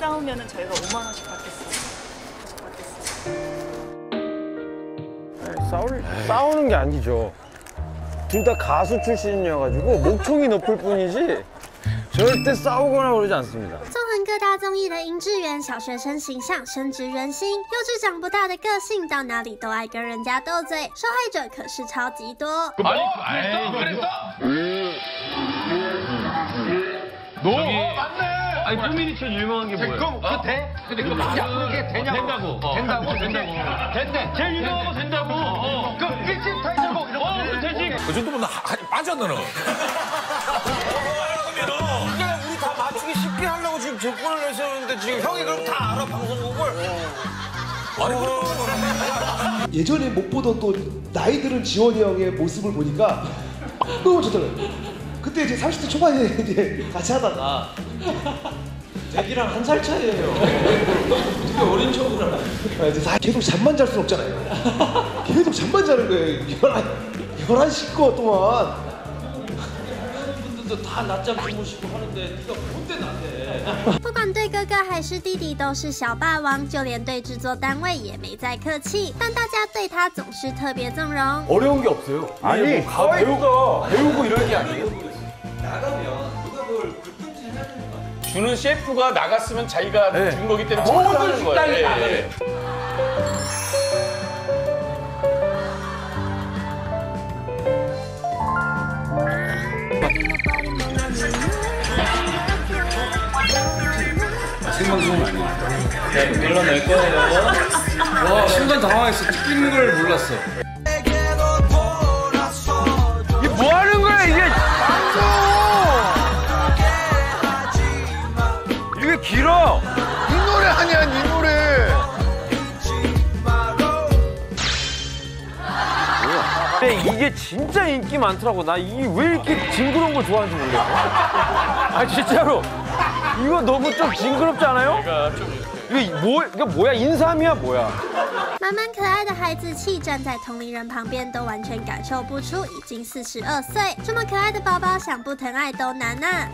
싸우면은 저희가 5만 원씩 받겠습니다. 받겠습니다. 싸울, 싸우는 게 아니죠. 둘 다 가수 출신이어가지고 목청이 높을 뿐이지 절대 싸우거나 그러지 않습니다.纵横各大综艺的殷志源，小学生形象深植人心，幼稚长不大的个性，到哪里都爱跟人家斗嘴，受害者可是超级多。 아니, 아니 포미니천 유명한 게 뭐예요? 그럼 그 돼? 근데 그 야, 그게 되냐고. 된다고. 어. 된다고? 된다고. 된대. 제일 유명한 거 된다고. 어. 그 일진 타이틀곡 이런 거. 어, 그거 되지. 그 정도면 나 하- 빠졌나 너? 우리 다 맞추기 쉽게 하려고 지금 조건을 내세우는데 지금 형이 그럼 다 알아 방송국을 아니 그럼 예전에 못 보던 또 나이 들은 지원이 형의 모습을 보니까 너무 좋더라고요. 그때 이제 30대 초반에 이제 같이 하다가 자기랑 한 살 차이예요. 되게 어린 척을 하나. 이제 다 계속 잠만 잘 수는 없잖아요. 계속 잠만 자는 거예요. 11, 11시 거 동안. 분들도 다 낮잠 주무시고 하는데 네가 뭔데 나한테. 不管对哥哥还是弟弟都是小霸王，就连对制作单位也没再客气，但大家对他总是特别纵容。 어려운 게 없어요. 아니 뭐 가, 배우가 배우고 이런 게 아니에요. 주는 셰프가 나갔으면 자기가 네. 준 거기 때문에 모든. 식당이 예, 다 예. 생방송은 아니에요. 네, 눌러낼 거예요. 와, 순간 당황했어. 찍히는 걸 몰랐어. 근데 이게 진짜 인기 많더라고. 나 이게 왜 이렇게 징그러운 걸 좋아하는지 모르겠어. 아 진짜로. 이거 너무 좀 징그럽지 않아요? 이게 뭐, 이게 뭐야? 인삼이야 뭐야? 满满可爱的孩子气，站在同龄人旁边都完全感受不出已经四十二岁。这么可爱的宝宝，想不疼爱都难呐、